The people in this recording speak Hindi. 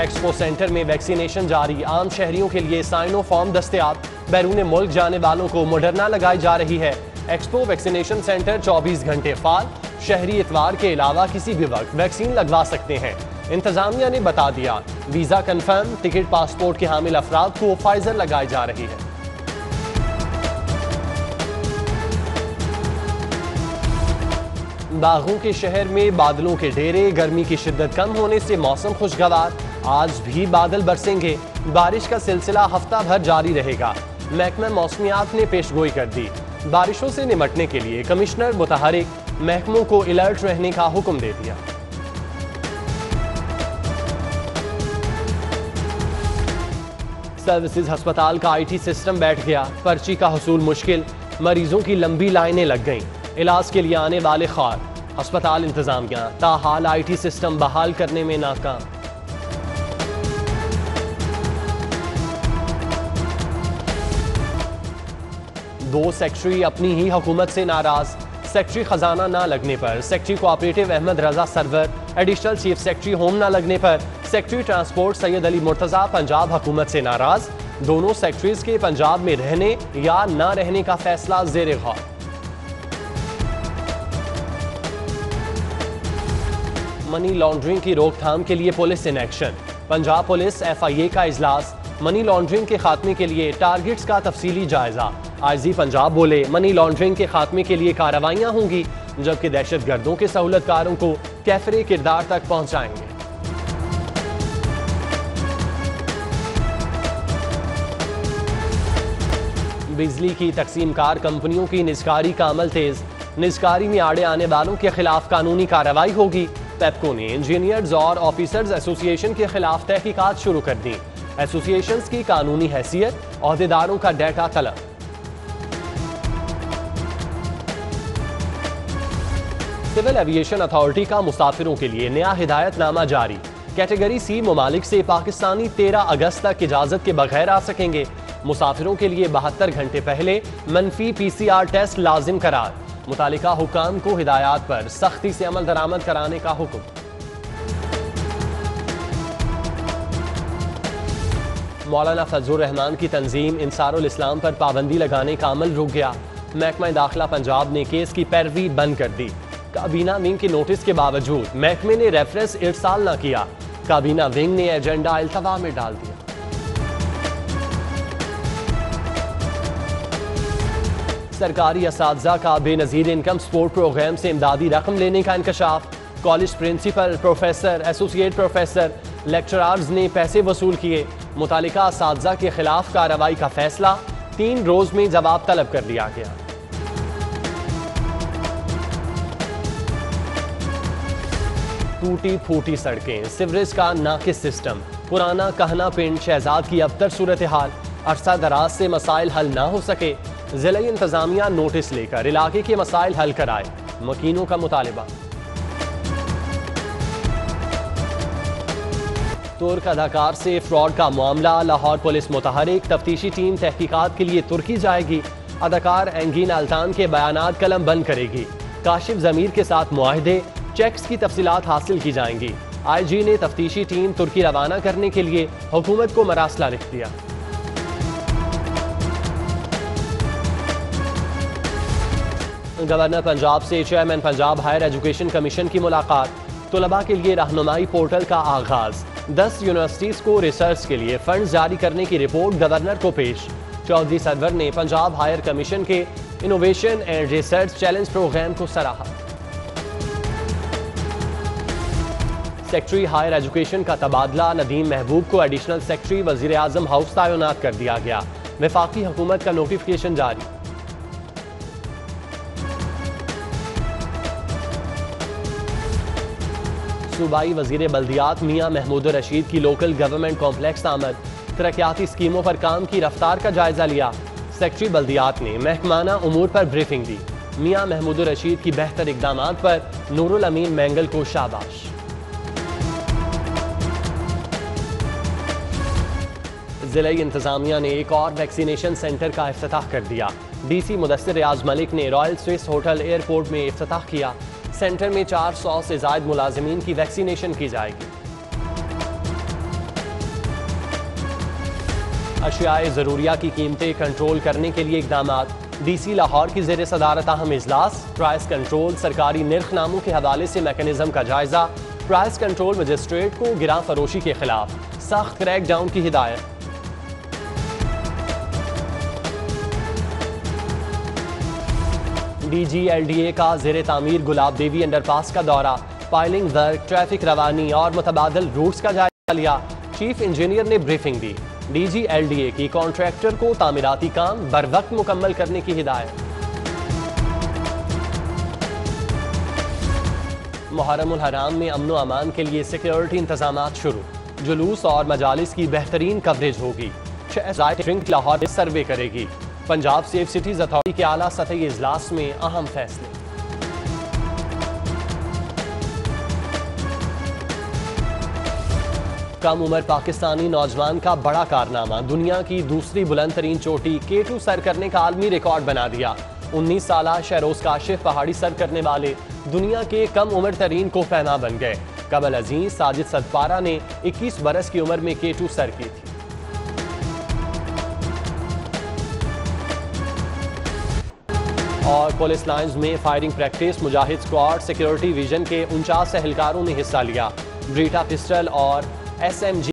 एक्सपो सेंटर में वैक्सीनेशन जारी। आम शहरियों के लिए साइनो फॉर्म दस्तियाब। बैरून मुल्क जाने वालों को मोडर्ना लगाई जा रही है। एक्सपो वैक्सीनेशन सेंटर 24 घंटे फाल। शहरी इतवार के अलावा किसी भी वक्त वैक्सीन लगवा सकते हैं। इंतजामिया ने बता दिया। वीज़ा कंफर्म टिकट पासपोर्ट के हामिल अफराद को फाइजर लगाई जा रही है। बागों के शहर में बादलों के डेरे, गर्मी की शिद्दत कम होने से मौसम खुशगवार। आज भी बादल बरसेंगे। बारिश का सिलसिला हफ़्ता भर जारी रहेगा। महकमा मौसमियात ने पेशगोई कर दी। बारिशों से निमटने के लिए कमिश्नर मुतहरिक महकमों को अलर्ट रहने का हुक्म दे दिया। सर्विसेज़ अस्पताल का आईटी सिस्टम बैठ गया। पर्ची का हसूल मुश्किल। मरीजों की लंबी लाइनें लग गईं। इलाज के लिए आने वाले खार। अस्पताल इंतज़ाम इंतजामिया ताहाल आईटी सिस्टम बहाल करने में नाकाम। दो सेक्रेटरी अपनी ही हुकूमत से नाराज़। सेक्रेटरी खजाना ना लगने पर secretary cooperative Ahmad Raza Sarwar, additional chief secretary home ना लगने पर सेक्रेटरी ट्रांसपोर्ट सैयद अली मुर्तजा पंजाब हुकूमत से नाराज़। दोनों सेक्रेटरीज के पंजाब में रहने या ना रहने का फैसला जेर गौर। मनी लॉन्ड्रिंग की रोकथाम के लिए police in action. Punjab police FIA का इजलास। मनी लॉन्ड्रिंग के खात्मे के लिए टारगेट्स का तफसीली जायजा। आईजी पंजाब बोले, मनी लॉन्ड्रिंग के खात्मे के लिए कार्रवाइयाँ होंगी, जबकि दहशत गर्दों के सहूलतकारों को कैफरे किरदार तक पहुंचाएँगे। बिजली की तकसीम कार कंपनियों की निजकारी का अमल तेज, निजकारी में आड़े आने वालों के खिलाफ कानूनी कार्रवाई होगी। पेपको ने इंजीनियर्स और ऑफिसर्स एसोसिएशन के खिलाफ तहकीकात शुरू कर दी। एसोसिएशन की कानूनी हैसियत, अहदेदारों का डेटा तलब। सिविल एविएशन अथॉरिटी का मुसाफिरों के लिए नया हिदायतनामा जारी। कैटेगरी सी ममालिक से पाकिस्तानी 13 अगस्त तक इजाज़त के बगैर आ सकेंगे। मुसाफिरों के लिए बहत्तर घंटे पहले मनफी पीसीआर टेस्ट लाजिम करार। मुतल हुकाम को हिदायत पर सख्ती से अमल दरामद कराने का हुक्म। मौलाना फजल रहमान की तंजीम इंसारुल इस्लाम पर पाबंदी लगाने का अमल रुक गया। महकमा दाखिला पंजाब ने केस की पैरवी बंद कर दी। काबीना विंग के नोटिस के बावजूद महकमे ने रेफरेंस इरसाल न किया। काबीना विंग ने एजेंडा अल्तवा में डाल दिया। सरकारी इस का बेनजीर इनकम सपोर्ट प्रोग्राम से इमदादी रकम लेने का इंकशाफ college principal professor, associate professor, lecturers ने पैसे वसूल किए। मुतल इस के खिलाफ कार्रवाई का फैसला तीन रोज में जवाब तलब कर लिया गया। टूटी फूटी सड़कें। सिवरेज का नाकिस सिस्टम। पुराना कहना पिंड शहजाद की अबतर सूरत हाल अरसा दराज से मसाइल हल ना हो सके। जिला इंतजामिया नोटिस लेकर इलाके के मसाइल हल कराए। मकीनों का मुतालबा। तुर्क अदाकार से फ्रॉड का मामला। लाहौर पुलिस मुतहरिक। तफ्तीशी टीम तहकीकात के लिए तुर्की जाएगी। अदाकार एंगीन अल्तान के बयान कलम बंद करेगी। काशिफ जमीर के साथ मुआहदे चेक्स की तफसीत हासिल की जाएँगी। आई जी ने तफ्तीशी टीम तुर्की रवाना करने के लिए हुकूमत को मरासला लिख दिया। गवर्नर पंजाब से chairman Punjab higher education commission की मुलाकात। तलबा के लिए रहनुमाई पोर्टल का आगाज़। दस यूनिवर्सिटीज को रिसर्च के लिए फंड जारी करने की रिपोर्ट गवर्नर को पेश। चौधरी सरवर ने पंजाब हायर कमीशन के innovation and research challenge programme को सराहा। सेक्रेटरी हायर एजुकेशन का तबादला, नदीम महबूब को एडिशनल सेक्रेटरी वज़ीर आज़म हाउस तैनात कर दिया गया। विफाकी हुकूमत का नोटिफिकेशन जारी। सूबाई वज़ीर बल्दियात मियाँ महमूद रशीद की लोकल गवर्नमेंट कॉम्प्लेक्स आमद तरक्याती स्कीमों पर काम की रफ्तार का जायजा लिया। सेक्रेटरी बल्दियात ने महकमाना उमूर पर ब्रीफिंग दी। मियाँ महमूद रशीद की बेहतर इकदाम पर नूरुल अमीन मैंगल को शाबाश। ज़िले इंतजामिया ने एक और वैक्सीनेशन सेंटर का अफ्ताह कर दिया। डीसी मुदसर रियाज मलिक ने रॉयल स्विस होटल एयरपोर्ट में अफ्ताह किया। सेंटर में 400 से जायद मुलाजमीन की वैक्सीनेशन की जाएगी। अशियाए ज़रूरिया की कीमतें कंट्रोल करने के लिए इकदाम डी सी लाहौर की जेर सदारत अहम इजलास। प्राइस कंट्रोल सरकारी निर्खनामों के हवाले से मैकेनिज्म का जायजा। प्राइस कंट्रोल मजिस्ट्रेट को गिरा फरोशी के खिलाफ सख्त क्रैक डाउन की हिदायत। D G L D A का जेर तामीर गुलाब देवी अंडरपास का दौरा। पाइलिंग वर्क ट्रैफ़िक रवानी और मुतबादल रूट्स का जायजा लिया। चीफ इंजीनियर ने briefing the. D G L D A की कॉन्ट्रैक्टर को तामीराती काम बर वक्त मुकम्मल करने की हिदायत। मुहरम हराम में अमनो अमान के लिए सिक्योरिटी इंतज़ाम शुरू। जुलूस और मजालिस की बेहतरीन कवरेज होगी। लाहौर सर्वे करेगी। पंजाब सेफ़ सिटीज़ अथॉरिटी के आला सतही इजलास में अहम फैसले। कम उम्र पाकिस्तानी नौजवान का बड़ा कारनामा, दुनिया की दूसरी बुलंद तरीन चोटी के टू सर करने का आलमी रिकॉर्ड बना दिया। 19 साल शहरोज काशिफ पहाड़ी सर करने वाले दुनिया के कम उम्र तरीन को फहमा बन गए। कमल अज़ीज़ साजिद सदपारा ने 21 बरस की उम्र में के टू सर की थी। और पुलिस लाइन्स में firing practice, Mujahid squad, security vision के उनचास एहलकारों ने हिस्सा लिया। ब्रीटा पिस्टल और एसएमजी